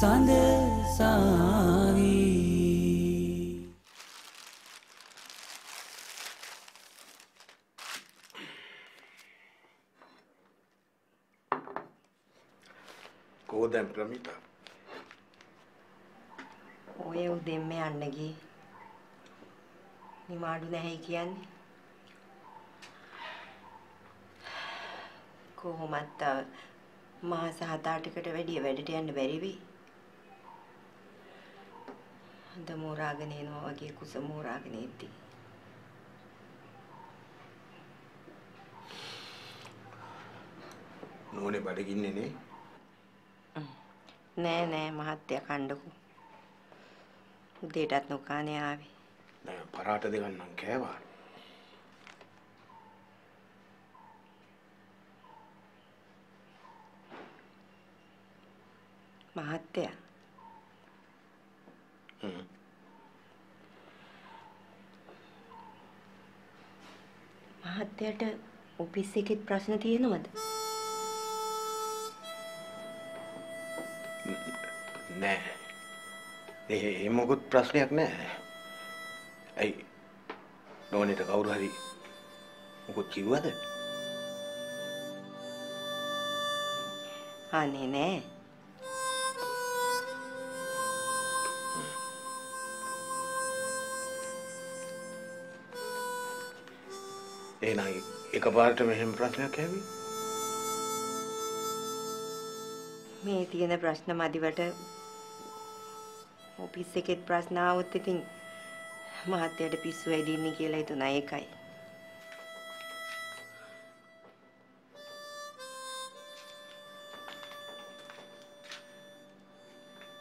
සඳසාවී කෝදැම් ප්‍රමිතා ඔය උදෙන්ම යන්න ගියේ. නිමාඩු නැහැ කියන්නේ. කොහොමත් මාස හත අටකට වැඩිය වැඩට යන්න බැරි වෙයි. අද මෝරාගෙන එනවා වගේ කුස මෝරාගෙන ඉද්දී. නෝනේ බඩගින්නේ නේ නෑ නෑ මහත්තයා කණ්ඩකෝ. උදේටත් නොකානේ ආවේ. නෑ පරාට දෙකක් නම් කෑවා මහත්තයා මහත්තයාට ඔෆිස් එකෙත් ප්‍රශ්න තියෙනවද? නෑ ඒ මොකුත් ප්‍රශ්නයක් නෑ ඇයි නෝනෙට කවුරු හරි මොකුත් කිව්වද අනේ නෑ. එහෙනම් එකපාරට මෙහෙම ප්‍රශ්නයක් ඇවි මේ තියෙන ප්‍රශ්න මදිවට ඔෆිස් එකෙත් ප්‍රශ්න ආවොත් ඉතින් මහත්තයාට පිස්සු ඇදින්නේ කියලා හිතුණා ඒකයි.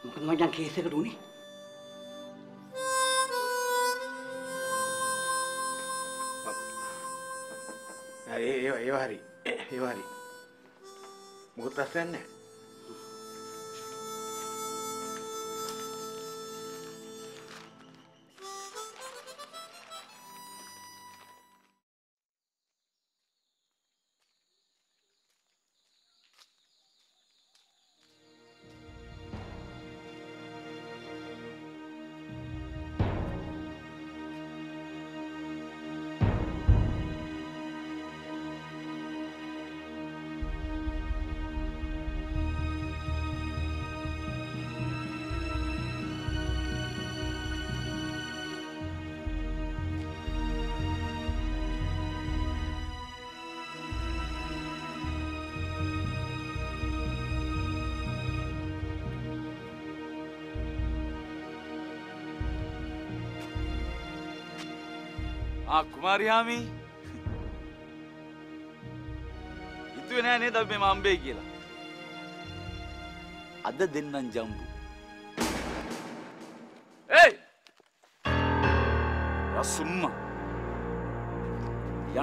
මොකද මචං කේස් එකට උනේ? ඒ ඒ ඒවා හරි. ඒවා හරි. මොකුත් ප්‍රශ්නයක් නෑ ආ කුමාරියාමි. හිතුවේ නෑ නේද අපි මේ මම්බේ කියලා? අද දෙන්නම් ජම්බු. ඒයි රසුම්මා.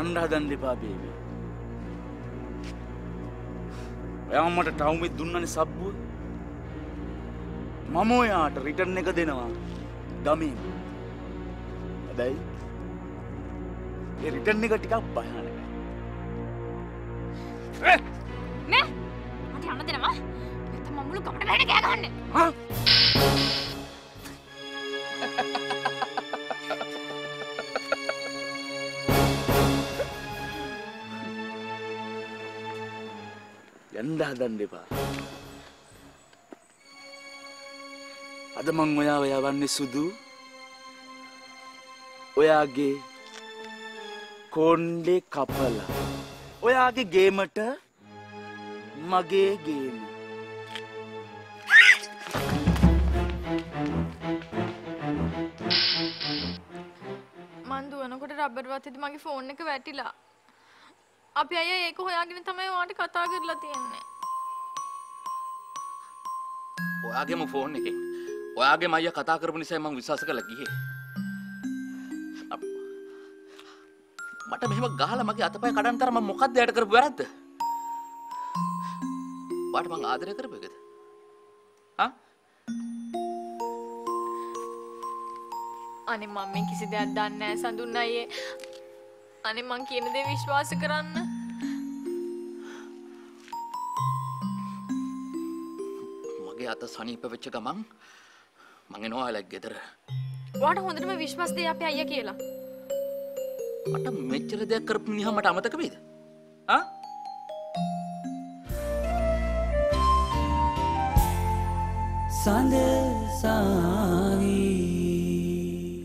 යන්න හදන්න එපා බේබී ඔයා මට ටවුමෙත් දුන්නනේ සබ්බුව. මම ඔයාට රිටර්න් එක දෙනවා. ගමින් හැබැයි ඒ රිටර්න් එක ටිකක් භයානකයි. නෑ? මට යන්න දෙනවා? නැත්නම් මම මුළු ගමට වැහෙන කෑ ගහන්නේ. හා යන්න හදන්න එපා. අද මං ඔයාව යවන්නේ සුදු ඔයාගේ කොන්්ඩේ කපලා ඔයාගේ ගේමට මගේ ගේම මන් දුවනකොට රබර් වත්තේදී මගේ ෆෝන් එක වැටිලා. අපි අයියා ඒක හොයාගෙන තමයි ඔයාට කතා කරලා තියෙන්නේ. ඔයාගේම ෆෝන් එකෙන් ඔයාගේ මයිය කතා කරපු නිසා මං විශ්වාස කරලා ගියේ මට මෙහෙම ගහලා මගේ අතපය කඩන් තරම මම මොකක්ද යට කරපු වැරද්ද ඔයාට මං ආදරය කරපු එකද හා අනේ මම මේ කිසි දෙයක් දන්නේ නැහැ සඳුන් අයියේ. අනේ මං කියන දේ විශ්වාස කරන්න. මගේ අත සනීප වෙච්ච ගමන් මං එනවා ඔයාලගේ ගෙදර. ඔයාට හොඳටම විශ්වාස දෙයි අපේ අයියා කියලා. මට මෙච්චර දෙයක් කරපු මිනිහා මට අමතක වෙයිද? ආ? සඳ සාවී